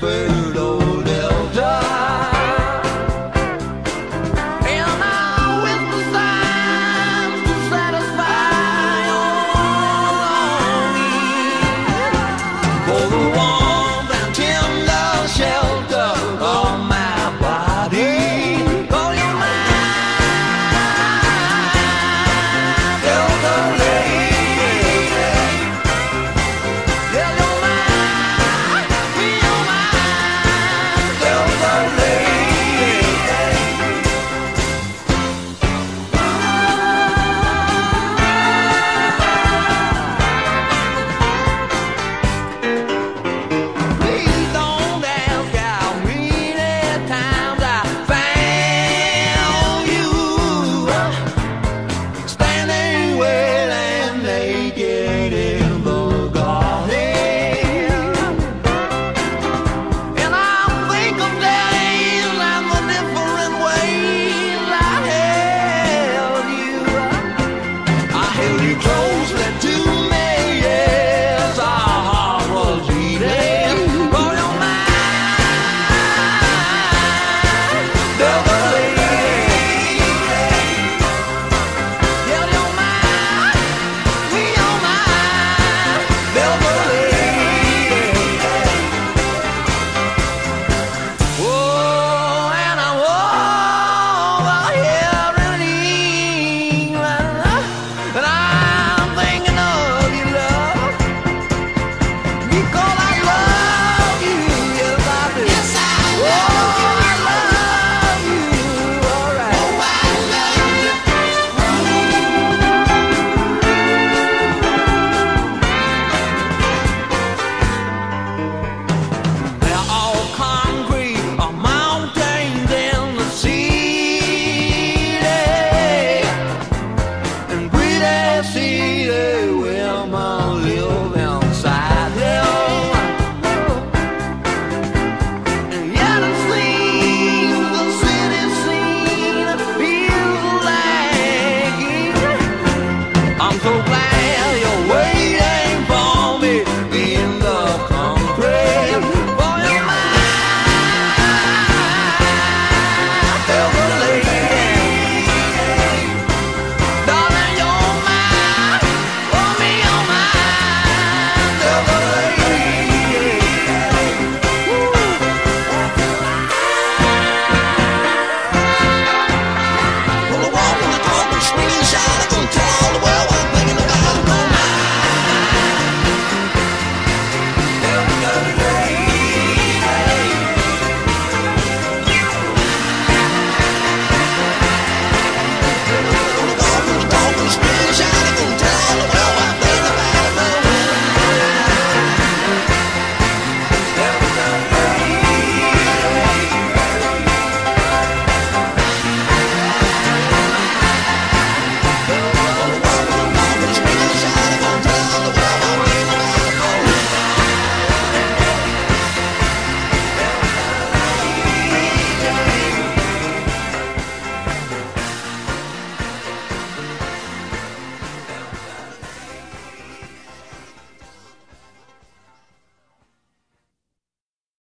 bird. call So glad